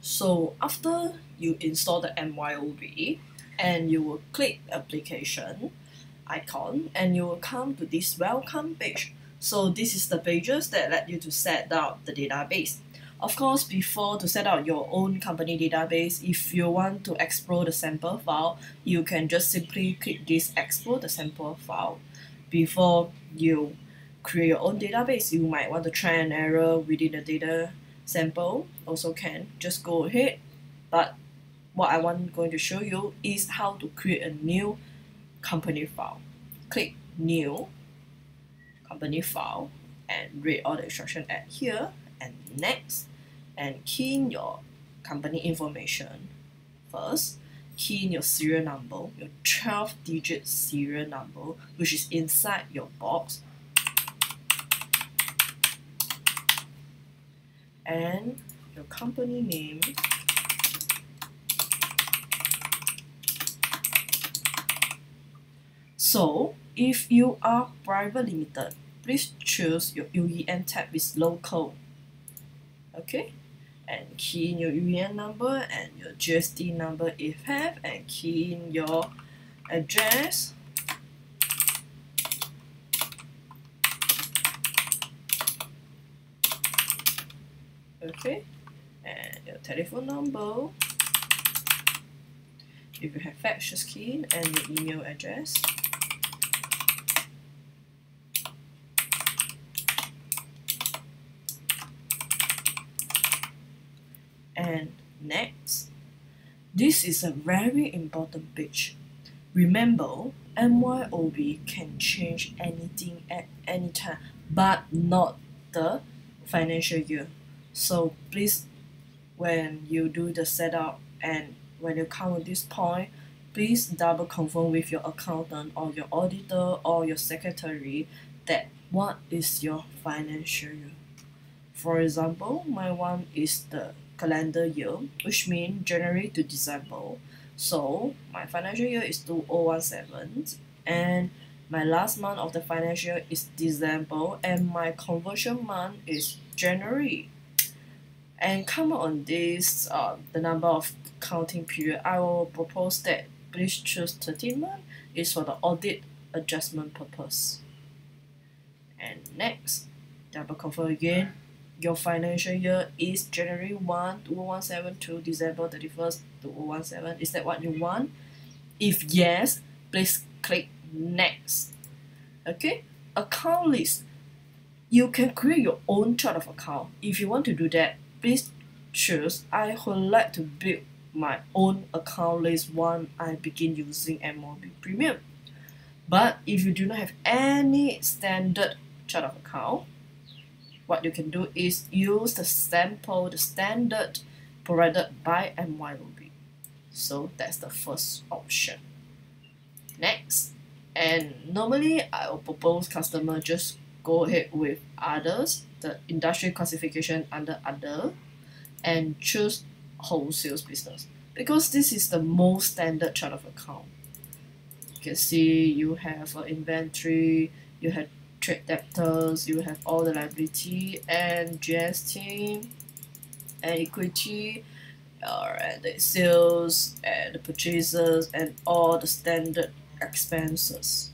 so after you install the MYOB and you will click application icon and you will come to this welcome page. So this is the pages that let you to set up the database. Of course, before to set up your own company database, if you want to explore the sample file, you can just simply click this explore the sample file. Before you create your own database, you might want to try an error within the data sample, also can just go ahead. But what I want going to show you is how to create a new company file. Click new company file and read all the instruction at here and next and key in your company information first key in your serial number your 12 digit serial number which is inside your box and your company name So, if you are private limited, please choose your UEN tab is local. Okay, and key in your UEN number and your GST number if have, and key in your address. Okay, and your telephone number. If you have fax, just key and your email address. And next, this is a very important page. Remember, MYOB can change anything at any time, but not the financial year. So please, when you do the setup and when you come to this point, please double confirm with your accountant or your auditor or your secretary that what is your financial year. For example, my one is the calendar year, which means January to December. So my financial year is 2017 and my last month of the financial year is December and my conversion month is January. And come on this uh, the number of counting period, I will propose that please choose 13 month is for the audit adjustment purpose. And next, double confirm again, your financial year is January 1, 2017 to December 31st, 2017. Is that what you want? If yes, please click next. Okay, account list. You can create your own chart of account. If you want to do that, please choose I would like to build my own account list once I begin using MYOB Premier. But if you do not have any standard chart of account, what you can do is use the sample, the standard provided by MYOB. So that's the first option. Next, and normally I will propose customer just go ahead with others, the industry classification under other, and choose wholesale business because this is the most standard chart of account. You can see you have uh, inventory, you have trade debtors, you have all the liability and GST and equity uh, and the sales and the purchases and all the standard expenses.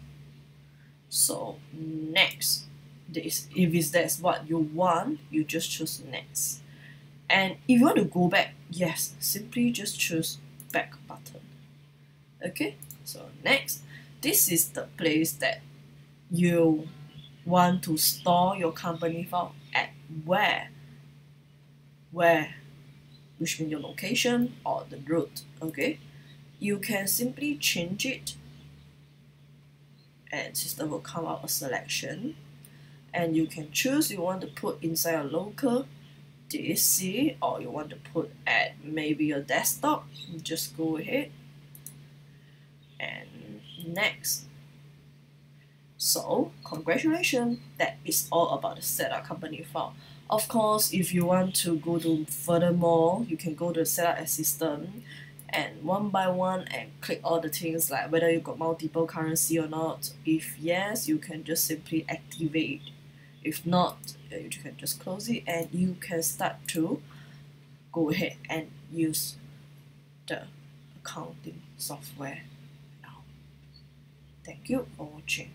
So next, this if it's that's what you want, you just choose next. And if you want to go back, yes, simply just choose back button. Okay, so next, this is the place that you want to store your company file at where? Where? Which means your location or the route okay? You can simply change it and system will come out a selection and you can choose you want to put inside a local DC or you want to put at maybe your desktop just go ahead and next so congratulations, that is all about the setup company file. Of course, if you want to go to furthermore, you can go to setup assistant and one by one and click all the things like whether you got multiple currency or not. If yes, you can just simply activate. If not, uh, you can just close it and you can start to go ahead and use the accounting software now. Thank you for watching.